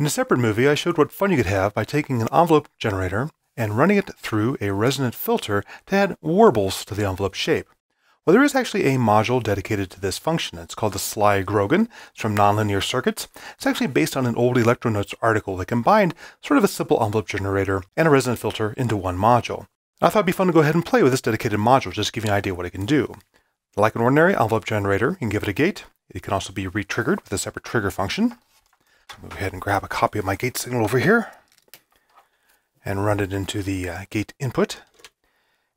In a separate movie, I showed what fun you could have by taking an envelope generator and running it through a resonant filter to add warbles to the envelope shape. Well, there is actually a module dedicated to this function. It's called the Sly Grogan. It's from Nonlinear Circuits. It's actually based on an old Electronotes article that combined sort of a simple envelope generator and a resonant filter into one module. I thought it'd be fun to go ahead and play with this dedicated module, just to give you an idea what it can do. Like an ordinary envelope generator, you can give it a gate. It can also be re-triggered with a separate trigger function. Move ahead and grab a copy of my gate signal over here and run it into the uh, gate input.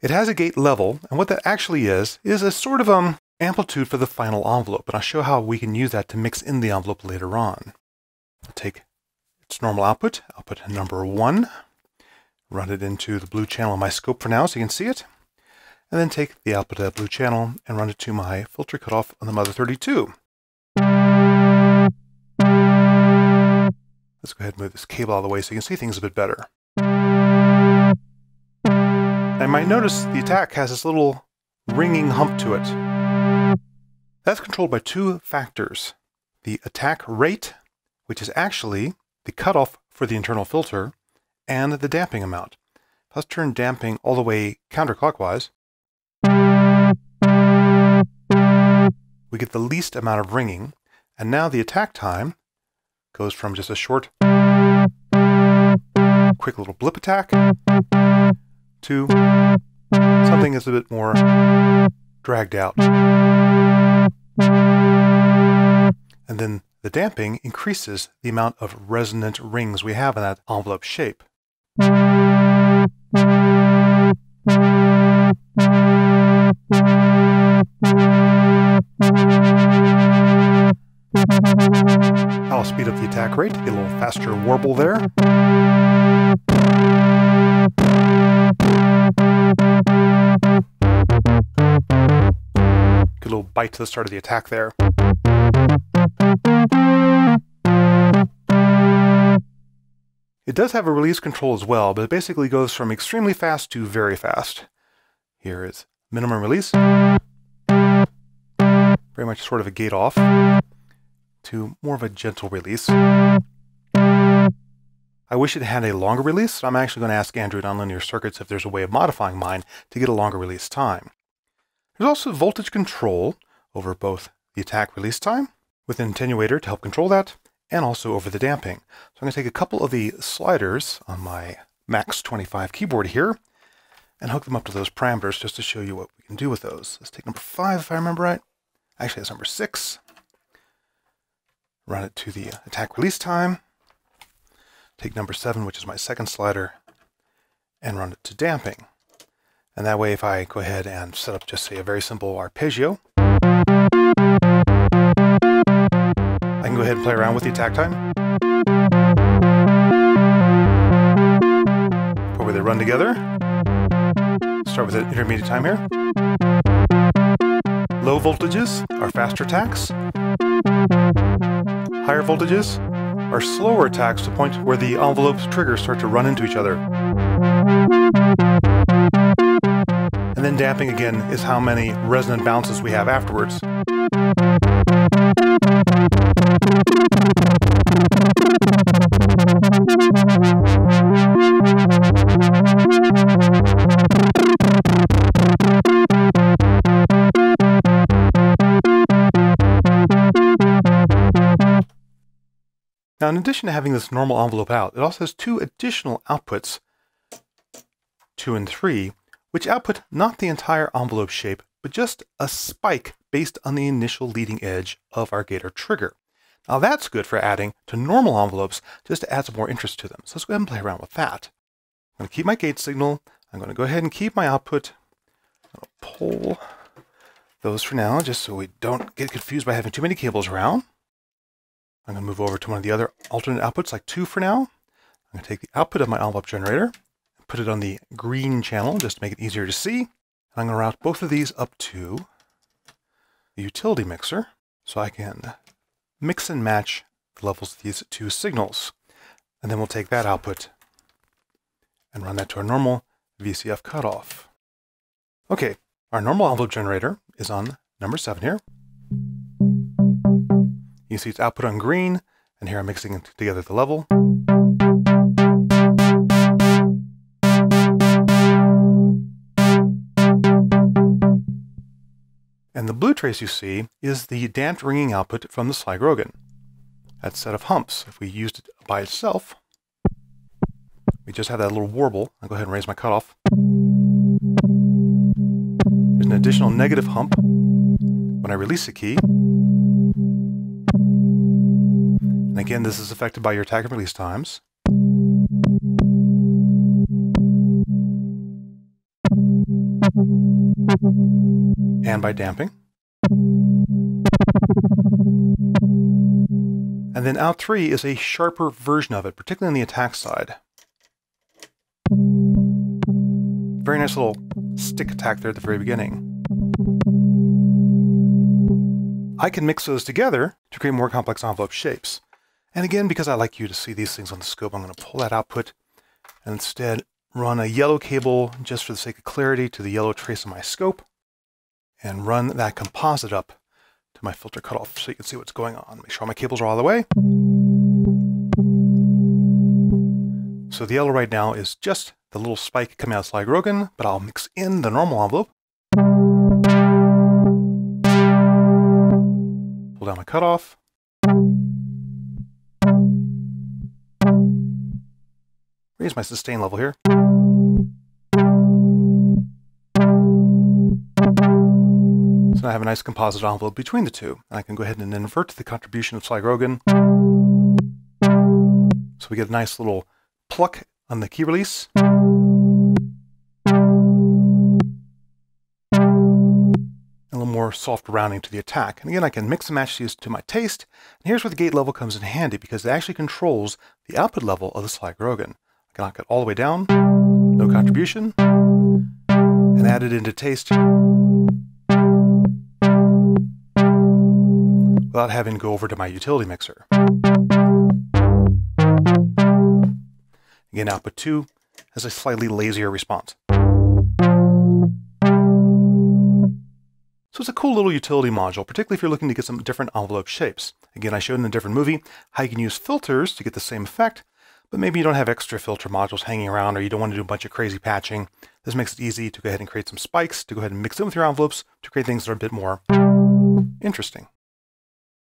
It has a gate level, and what that actually is, is a sort of um, amplitude for the final envelope, and I'll show how we can use that to mix in the envelope later on. I'll take its normal output, output number one, run it into the blue channel of my scope for now so you can see it, and then take the output of that blue channel and run it to my filter cutoff on the Mother 32. Let's go ahead and move this cable out of the way so you can see things a bit better. I might notice the attack has this little ringing hump to it. That's controlled by two factors. The attack rate, which is actually the cutoff for the internal filter, and the damping amount. Let's turn damping all the way counterclockwise. We get the least amount of ringing, and now the attack time goes from just a short, quick little blip attack to something that's a bit more dragged out. And then the damping increases the amount of resonant rings we have in that envelope shape. I'll speed up the attack rate, get a little faster warble there. Bite to the start of the attack there. It does have a release control as well, but it basically goes from extremely fast to very fast. Here is minimum release. Very much sort of a gate off to more of a gentle release. I wish it had a longer release, so I'm actually going to ask Andrew at Nonlinear Circuits if there's a way of modifying mine to get a longer release time. There's also voltage control over both the attack release time with an attenuator to help control that, and also over the damping. So I'm going to take a couple of the sliders on my Max 25 keyboard here and hook them up to those parameters just to show you what we can do with those. Let's take number five if I remember right. Actually, that's number six. Run it to the attack release time. Take number seven, which is my second slider, and run it to damping. And that way, if I go ahead and set up just say a very simple arpeggio, I can go ahead and play around with the attack time. For where they run together. Start with an intermediate time here. Low voltages are faster attacks. Higher voltages are slower attacks to the point where the envelope's triggers start to run into each other. And then damping again is how many resonant bounces we have afterwards. Now, in addition to having this normal envelope out, it also has two additional outputs, 2 and 3, which output not the entire envelope shape, but just a spike based on the initial leading edge of our gator trigger. Now that's good for adding to normal envelopes just to add some more interest to them. So let's go ahead and play around with that. I'm going to keep my gate signal. I'm going to go ahead and keep my output. I'll pull those for now, just so we don't get confused by having too many cables around. I'm going to move over to one of the other alternate outputs, like 2 for now. I'm going to take the output of my envelope generator, put it on the green channel just to make it easier to see. And I'm going to route both of these up to the utility mixer so I can mix and match the levels of these two signals. And then we'll take that output and run that to our normal VCF cutoff. Okay, our normal envelope generator is on number 7 here. You see its output on green, And here I'm mixing together the level. And the blue trace you see is the damped ringing output from the Sly Grogan. That set of humps, if we used it by itself, we just have that little warble. I'll go ahead and raise my cutoff. There's an additional negative hump when I release the key. And again, this is affected by your attack and release times. And by damping. And then out 3 is a sharper version of it, particularly on the attack side. Very nice little stick attack there at the very beginning. I can mix those together to create more complex envelope shapes. And again, because I like you to see these things on the scope, I'm going to pull that output and instead run a yellow cable just for the sake of clarity to the yellow trace of my scope and run that composite up to my filter cutoff so you can see what's going on. Make sure my cables are all the way. So the yellow right now is just the little spike coming out of Sly Grogan, but I'll mix in the normal envelope. Pull down my cutoff. Raise my sustain level here. So I have a nice composite envelope between the two. And I can go ahead and invert the contribution of Sly Grogan. So we get a nice little pluck on the key release. a little more soft rounding to the attack. And again, I can mix and match these to my taste. And here's where the gate level comes in handy because it actually controls the output level of the Sly Grogan. I can knock it all the way down, no contribution, and add it into taste without having to go over to my utility mixer. Again, output 2 has a slightly lazier response. So it's a cool little utility module, particularly if you're looking to get some different envelope shapes. Again, I showed in a different movie how you can use filters to get the same effect, but maybe you don't have extra filter modules hanging around or you don't want to do a bunch of crazy patching. This makes it easy to go ahead and create some spikes, to go ahead and mix them with your envelopes to create things that are a bit more interesting.